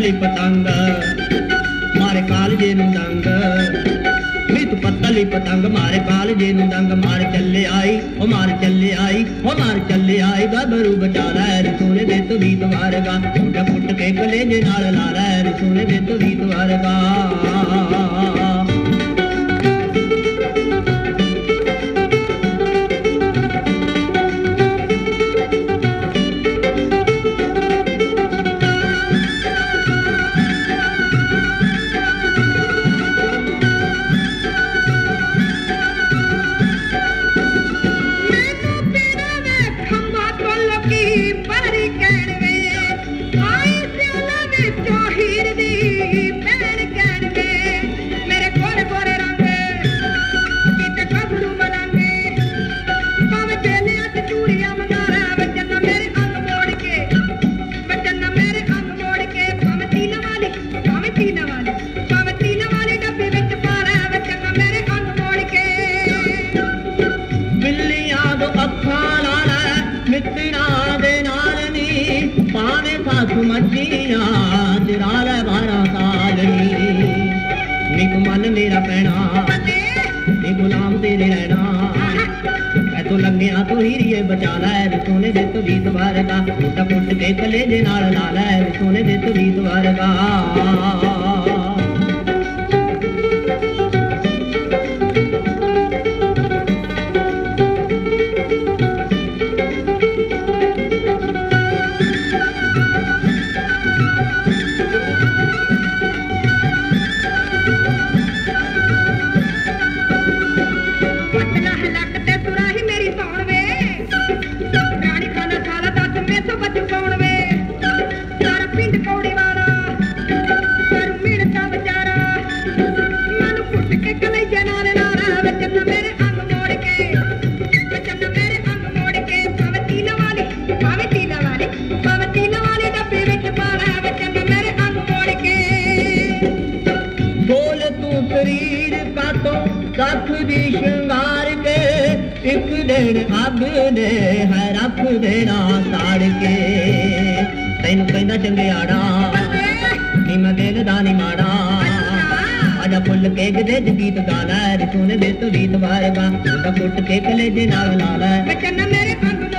पत्तली पतंग। मारे काल जे नंग मित पत्तली पतंग, मारे काल जे नंग मार चले आई, ओ मार चले आई, ओ मार चले आई। बाबरू बचा रहा है सोने दे तो भी दुबारगा फुट फुट के कलेजे नाल ला रहा है सोने दे तो भी दुबारगा ਸਾਥ ਮੱਛੀਆਂ ਤੇਰਾ ਲੈ ਬਾਰਾਂ ਸਾਲ ਨੀ ਨੀ ਤੂੰ ਮਨ ਮੇਰਾ ਪੈਣਾ ਨੀ ਗੁਲਾਮ ਤੇਰੇ ਰਹਿਣਾ ਮੈਂ ਤੋਂ ਲੰਗਿਆ ਤੋਂ ਹੀਰੀਏ ਬਚਾ ਲੈ ਰੇ ਸੋਨੇ ਦੇ ਤੂੰ ਰੀਤ ਵਾਰਗਾ ਟੁੱਟ ਫੁੱਟ ਕੇ ਕਲੇ ਦੇ ਨਾਲ ਲਾ ਲੈ ਰੇ ਸੋਨੇ ਦੇ ਤੂੰ ਰੀਤ ਵਾਰਗਾ ਪਟਨਾ ਸਰੀਰ ਕੱਖ ਦੀ ਸ਼ਿੰਗਾਰ ਕੇ ਇੱਕ ਦਿਨ ਅੱਗ ਨੇ ਹੈ ਰੱਖ ਦੇਣਾ ਸਾੜ ਕੇ। ਤੈਨੂੰ ਕਹਿੰਦਾ ਚੰਗਿਆੜਾ, ਨੀ ਮੈਂ ਦਿਲ ਦਾ ਨੀ ਮਾੜਾ। ਅਜਾ ਫੁੱਲ ਕੇ ਗਦੇ ਗੀਤ ਗਾਣਾ ਲੈ ਰੇ ਦੇ ਤੂੰ ਰੀਤ ਵਾਰਗਾ ਟੁੱਟ ਫੁੱਟ ਕੇ ਕਲੇਜੇ ਨਾਲ ਲਾ ਲੈ ਵਚਨ ਮੇਰੇ ਅੰਗ